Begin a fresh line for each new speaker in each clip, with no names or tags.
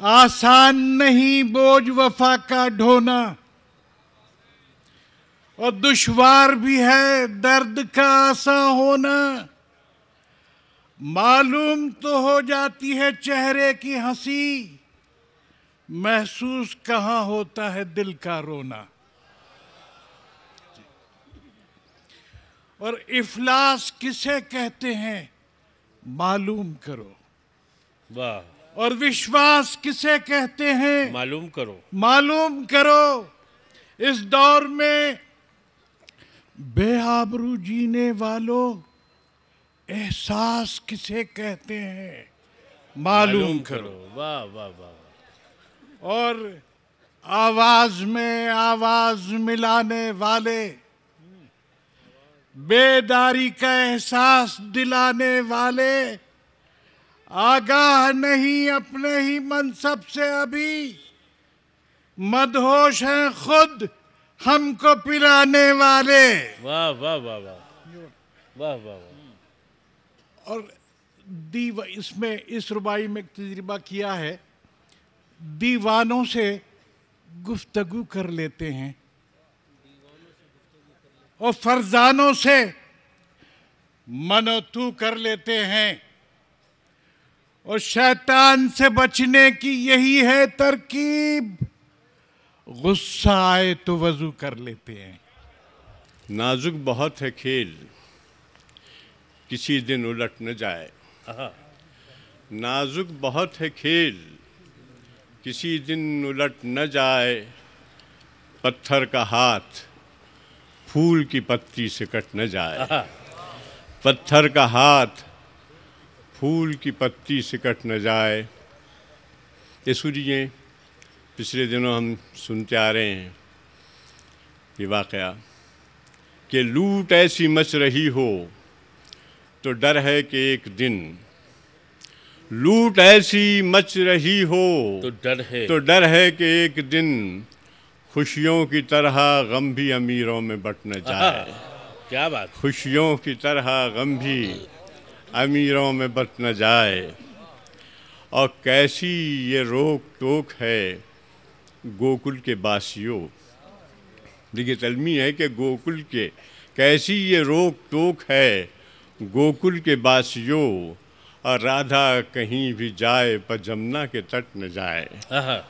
आसान नहीं बोझ वफा का ढोना। और दुश्वार भी है दर्द का आसा होना। मालूम तो हो जाती है चेहरे की हँसी। महसूस कहाँ होता है दिल का रोना। और इफलास किसे कहते हैं? मालूम करो।
वाह।
और विश्वास किसे कहते हैं?
मालूम करो।
मालूम करो। इस दौर में बेआबरू जीने वालों एहसास किसे कहते हैं? मालूम करो।
वाह वाह वाह।
और आवाज़ में आवाज़ मिलाने वाले बेदारी का एहसास दिलाने वाले आगाह नहीं अपने ही मनसब से अभी। मदहोश हैं खुद हमको पिलाने वाले।
वाह वाह वाह वाह। वाह वाह वाह।
और दीव इसमें इस रुबाई में तजर्बा किया है दीवानों से गुफ्तगु कर लेते हैं। और फरजानों से मनोतू कर लेते हैं। और शैतान से बचने की यही है तरकीब। गुस्सा आए तो वज़ू कर लेते हैं।
नाजुक बहुत है खेल। किसी दिन उलट न जाए। नाजुक बहुत है खेल। किसी दिन उलट न जाए। पत्थर का हाथ फूल की पत्ती से कट न जाए। पत्थर का हाथ फूल की पत्ती से कट न जाए। ये सुनिए पिछले दिनों हम सुनते आ रहे हैं ये वाक़या कि लूट ऐसी मच रही हो तो डर है कि एक दिन लूट ऐसी मच रही हो
तो डर है।
तो डर है कि एक दिन खुशियों की तरह गम भी अमीरों में बट न जाए।
क्या बात।
खुशियों की तरह गम भी अमीरों में बट न जाए। और कैसी ये रोक टोक है गोकुल के बासियों देखिए तलमी है कि गोकुल के कैसी ये रोक टोक है गोकुल के बासियों और राधा कहीं भी जाए पर जमुना के तट न जाए।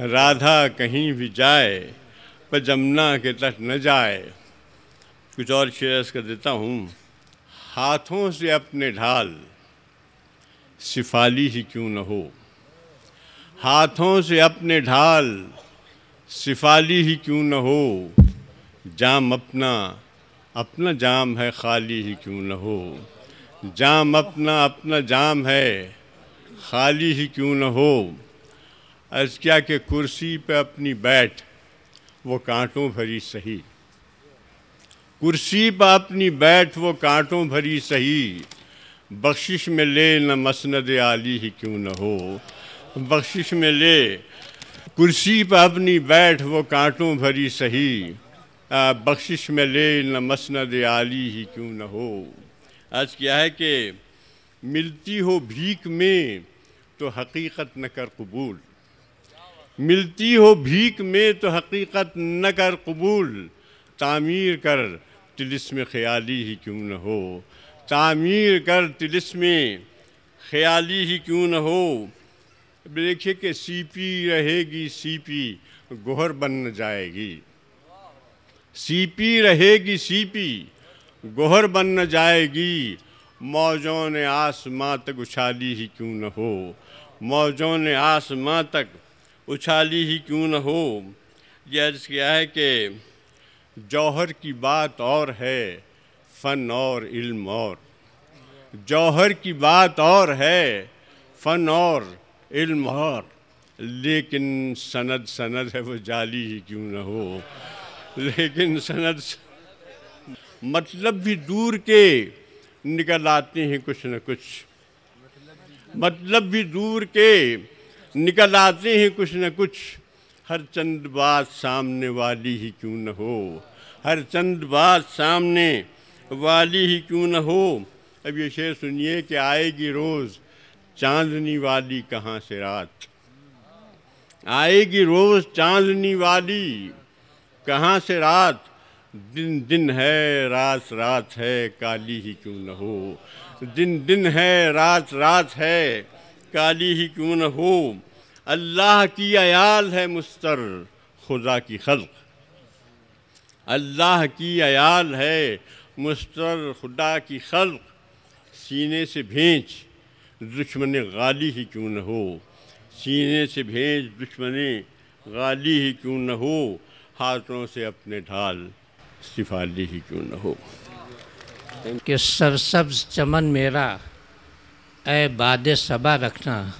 राधा कहीं भी जाए पर जमुना के तट न जाए। कुछ और शेर कर देता हूँ। हाथों से अपने ढाल, सिफाली ही क्यों न हो? हाथों से अपने ढाल, सिफाली ही क्यों न हो? जाम अपना अपना जाम है खाली ही क्यों न हो? जाम अपना अपना जाम है खाली ही क्यों न हो? अर्ज़ क्या कि कुर्सी पे अपनी बैठ, वो कांटों भरी सही। कुर्सी पर अपनी बैठ वो कांटों भरी सही। बख्शिश में ले न मसनद आली ही क्यों न हो। बख्शिश में ले। कुर्सी पर अपनी बैठ वो कांटों भरी सही। बख्शिश में ले न मसनद आली ही क्यों न हो। आज क्या है कि मिलती हो भीख में तो हकीकत न कर कबूल। मिलती हो भीख में तो हकीकत न कर कबूल। तामीर कर तिलिस्म ख्याली ही क्यों न हो? तामीर कर तिलिस्म ख्याली ही क्यों न हो? देखिए कि सीपी रहेगी सीपी गोहर बन जाएगी। सीपी रहेगी सीपी गोहर बन जाएगी। मौजों ने आसमां तक उछाली ही क्यों न हो? मौजों ने आसमां तक उछाली ही क्यों न हो? यह किया है कि जौहर की बात और है, फ़न और इल्म और। जौहर की बात और है, फ़न और इल्म और। लेकिन सनद सनद है वो जाली ही क्यों ना हो? लेकिन सनद मतलब भी दूर के निकल आते हैं कुछ न कुछ। मतलब भी दूर के निकल आते हैं कुछ न कुछ। हर चंद बात सामने वाली ही क्यों न हो? हर चंद बात सामने वाली ही क्यों न हो? अब ये शेर सुनिए कि आएगी रोज़ चांदनी वाली कहाँ से रात? आएगी रोज चांदनी वाली कहाँ से रात? दिन दिन है, रात रात है, काली ही क्यों न हो? दिन दिन है, रात रात है, काली ही क्यों न हो? अल्लाह की अयाल है मुस्तर खुदा की खल्क। अल्लाह की अयाल है मुस्तर खुदा की खल्क। सीने से भेंच दुश्मन गाली ही क्यों न हो? सीने से भेंच दुश्मन गाली ही क्यों न हो? हाथों से अपने ढाल सिफाली ही क्यों न हो?
कि सरसब्ज चमन मेरा ए बाद सबा रखना।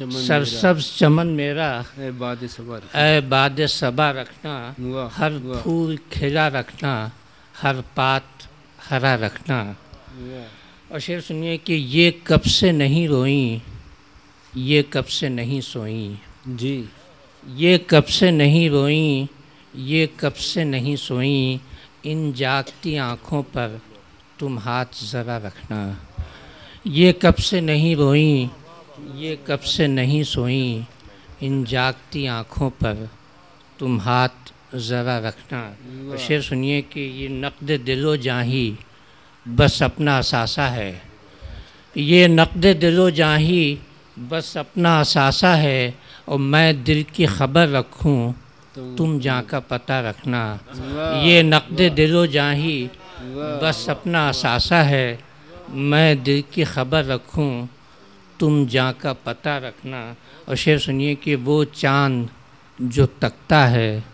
सर सब चमन
चमन मेरा।
मेरा, बाद सबर
ए बाद सबा रखना। हर। फूल खिला रखना। हर पात हरा रखना। और शेर सुनिए कि ये कब से नहीं रोई ये कब से नहीं सोई।
जी।
ये कब से नहीं रोई ये कब से नहीं सोई। इन जागती आँखों पर तुम हाथ ज़रा रखना। ये कब से नहीं रोई ये कब से नहीं सोई? इन जागती आँखों पर तुम हाथ ज़रा रखना। और शेर सुनिए कि ये नक़द दिलो जाही बस अपना असासा है। ये नक़द दिलो जाही बस अपना असासा है और मैं दिल की खबर रखूँ तुम जहाँ का पता रखना। ये नक़द दिलो जाही बस अपना असासा है मैं दिल की खबर रखूँ तुम जहाँ का पता रखना और शेर सुनिए कि वो चाँद जो तकता है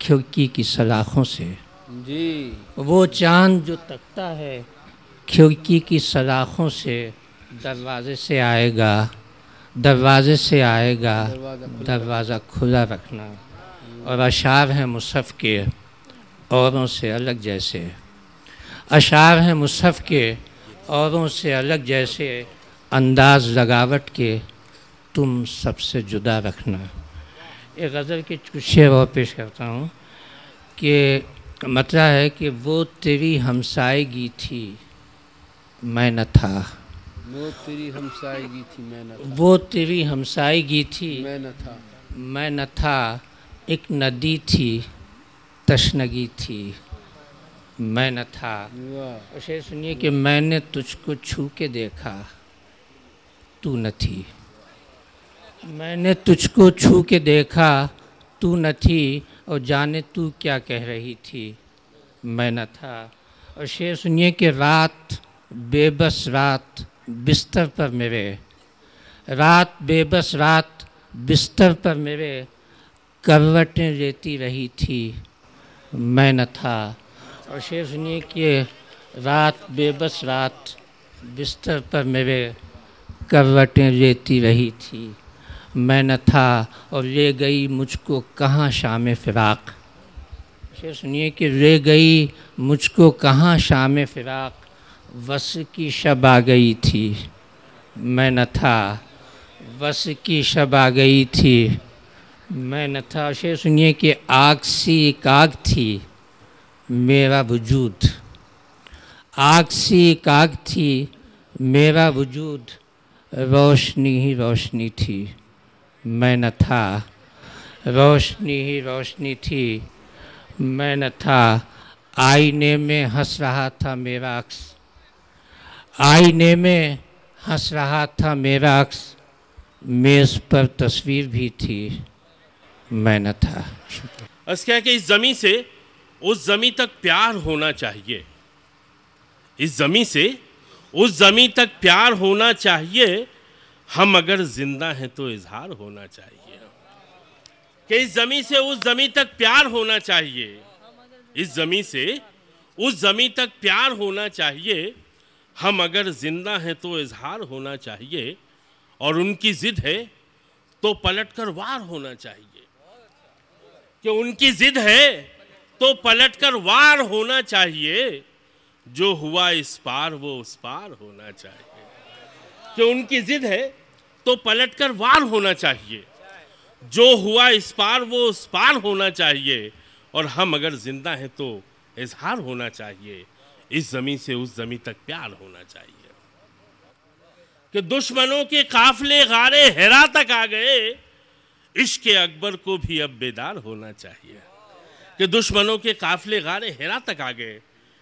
खिड़की की सलाखों से।
जी।
वो चाँद जो तकता है खिड़की की सलाखों से दरवाजे से आएगा दरवाजे से आएगा दरवाज़ा खुला रखना। और अशार हैं मुसफ़ के औरों से अलग जैसे। अशार हैं मुसफ़ के औरों से अलग जैसे अंदाज लगावट के तुम सबसे जुदा रखना। एक गज़ल के कुछ शेर और पेश करता हूँ कि मतलब है कि वो तेरी हमसाएगी थी मैं न था।
वो तेरी हमसाएगी थी मैं न था।
वो तेरी हमसाएगी थी
मैं न था।
मैं न था। एक नदी थी तशनगी थी मैं न था। उसे सुनिए कि मैंने तुझको छू के देखा। तू न थी मैंने तुझको छू के देखा, तू न थी और जाने तू क्या कह रही थी। मैं न था। और शेर सुनिए कि रात, बेबस रात, बिस्तर पर मेरे। रात, बेबस रात, बिस्तर पर मेरे। करवटें लेती रही थी। मैं न था। और शेर सुनिए कि रात, बेबस रात, बिस्तर पर मेरे। करवटें लेती रही थी। मैं न था और ले गई मुझको कहाँ शाम फिराक? शेर, सुनिए कि ले गई मुझको कहाँ शाम फिराक? वस की शब आ गई थी। मैं न था। वस की शब आ गई थी। मैं न था। शेर, सुनिए कि आग सी एक आग थी। मेरा वजूद। आग सी एक आग थी। मेरा वजूद। रोशनी ही रोशनी थी। मैं न था। रोशनी ही रोशनी थी। मैं न था। आईने में हंस रहा था मेरा अक्स। आईने में हंस रहा था मेरा अक्स। मेज़ पर तस्वीर भी थी। मैं न था।
बस क्या कि इस ज़मीं से, उस ज़मी तक प्यार होना चाहिए। इस ज़मी से उस ज़मीं तक प्यार होना चाहिए। हम अगर ज़िंदा हैं तो इजहार होना चाहिए। कि इस ज़मीं से उस ज़मीं तक प्यार होना चाहिए। इस ज़मीं से उस ज़मीं तक प्यार होना चाहिए। हम अगर ज़िंदा हैं तो इजहार होना चाहिए। और उनकी ज़िद है तो पलट कर वार होना चाहिए। कि उनकी जिद है तो पलटकर वार होना चाहिए। जो हुआ इस पार, वो उस पार होना चाहिए। कि उनकी जिद है तो पलटकर वार होना चाहिए। जो हुआ इस पार, वो उस पार होना चाहिए। और हम अगर ज़िंदा हैं तो इजहार होना चाहिए। इस ज़मीन से उस ज़मीन तक प्यार होना चाहिए। कि दुश्मनों के काफले गारे हेरा तक आ गए, इश्क अकबर को भी अब बेदार होना चाहिए। कि दुश्मनों के काफले गारे हेरा तक आ गए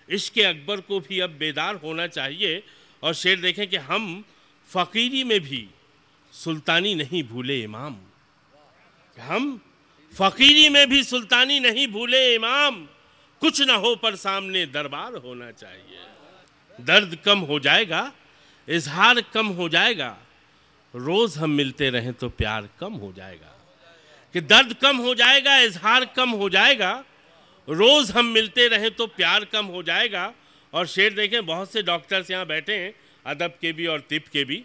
इश्क अकबर को भी अब बेदार होना चाहिए और शेर देखें कि हम फ़कीरी में भी सुल्तानी नहीं भूले इमाम। हम फ़कीरी में भी सुल्तानी नहीं भूले इमाम। कुछ ना हो पर सामने दरबार होना चाहिए। दर्द कम हो जाएगा, इजहार कम हो जाएगा, रोज़ हम मिलते रहें तो प्यार कम हो जाएगा। कि दर्द कम हो जाएगा, इजहार कम हो जाएगा रोज़ हम मिलते रहें तो प्यार कम हो जाएगा। और शेर देखें बहुत से डॉक्टर्स यहाँ बैठे हैं अदब के भी और तिप के भी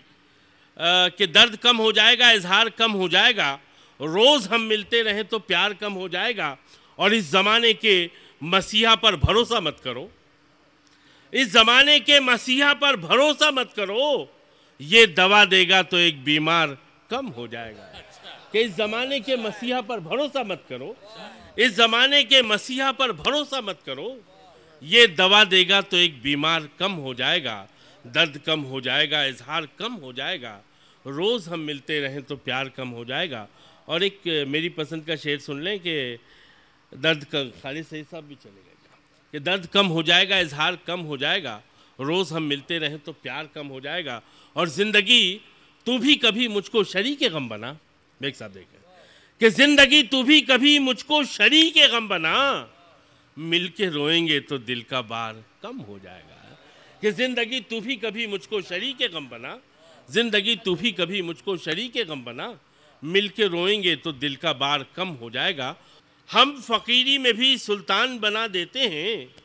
कि दर्द कम हो जाएगा इजहार कम हो जाएगा। रोज़ हम मिलते रहें तो प्यार कम हो जाएगा। और इस ज़माने के मसीहा पर भरोसा मत करो। इस ज़माने के मसीहा पर भरोसा मत करो। ये दवा देगा तो एक बीमार कम हो जाएगा। कि इस ज़माने के मसीहा पर भरोसा मत करो। इस ज़माने के मसीहा पर भरोसा मत करो। ये दवा देगा तो एक बीमार कम हो जाएगा, दर्द कम हो जाएगा, इजहार कम हो जाएगा। रोज़ हम मिलते रहें तो प्यार कम हो जाएगा। और एक, मेरी पसंद का शेर सुन लें कि दर्द का खाली सही साहब भी चलेगा कि दर्द कम हो जाएगा, इजहार कम हो जाएगा। रोज़ हम मिलते रहें तो प्यार कम हो जाएगा। और ज़िंदगी, तू भी कभी मुझको शरीक गम बना। बेग साहब देखें कि ज़िंदगी तू भी कभी मुझको शरीक गम बना। मिल के रोएँगे तो दिल का बार कम हो जाएगा। कि ज़िंदगी तू भी कभी मुझको शरीक गम बना। ज़िंदगी तू भी कभी मुझको शरीक गम बना। मिल के रोएँगे तो दिल का बार कम हो जाएगा। हम फ़कीरी में भी सुल्तान बना देते हैं।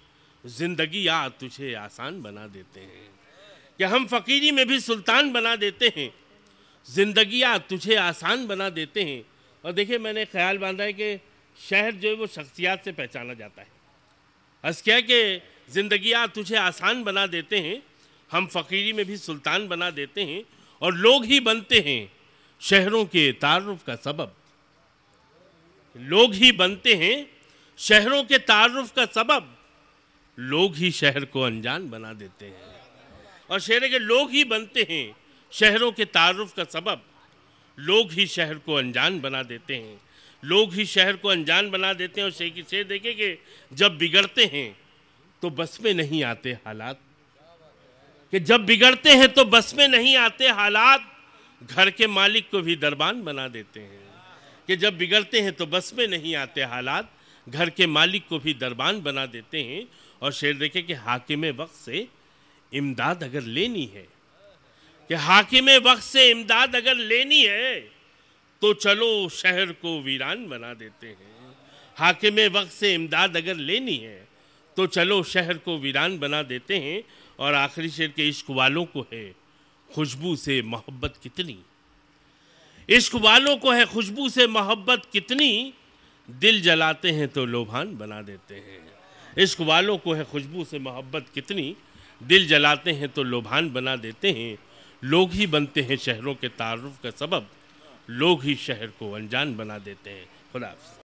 ज़िंदगी आ तुझे आसान बना देते हैं। कि हम फ़कीरी में भी सुल्तान बना देते हैं। ज़िंदगी आ तुझे आसान बना देते हैं। और देखिए, मैंने ख्याल बांधा है कि शहर जो है वो शख्सियात से पहचाना जाता है। हंस क्या कि ज़िंदगी तुझे आसान बना देते हैं, हम फ़कीरी में भी सुल्तान बना देते हैं और लोग ही बनते हैं शहरों के तारुफ का सबब। लोग ही बनते हैं शहरों के तारुफ का सबब। लोग ही शहर को अनजान बना देते हैं। और शहर के लोग ही बनते हैं शहरों के तारुफ का सबब। लोग ही शहर को अनजान बना देते हैं। लोग ही शहर को अनजान बना देते हैं और शेख शेर देखे कि जब बिगड़ते हैं तो बस में नहीं आते हालात। कि जब बिगड़ते हैं तो बस में नहीं आते हालात। घर के मालिक को भी दरबान बना देते हैं। कि जब बिगड़ते हैं तो बस में नहीं आते हालात। घर के मालिक को भी दरबान बना देते हैं। और शेर देखे कि हाकिम वक्त से इमदाद अगर लेनी है कि हाकिम वक्त से इमदाद अगर लेनी है तो चलो शहर को वीरान बना देते हैं। हाकिम वक्त से इमदाद अगर लेनी है तो चलो शहर को वीरान बना देते हैं और आखिरी शेर के इश्क वालों को है खुशबू से मोहब्बत कितनी। इश्क वालों को है खुशबू से मोहब्बत कितनी, दिल जलाते हैं तो लोभान बना देते हैं। इश्क वालों को है खुशबू से मोहब्बत कितनी, दिल जलाते हैं तो लोभान बना देते हैं। लोग ही बनते हैं शहरों के तारफ़ का सबब। लोग ही शहर को अनजान बना देते हैं। खुदा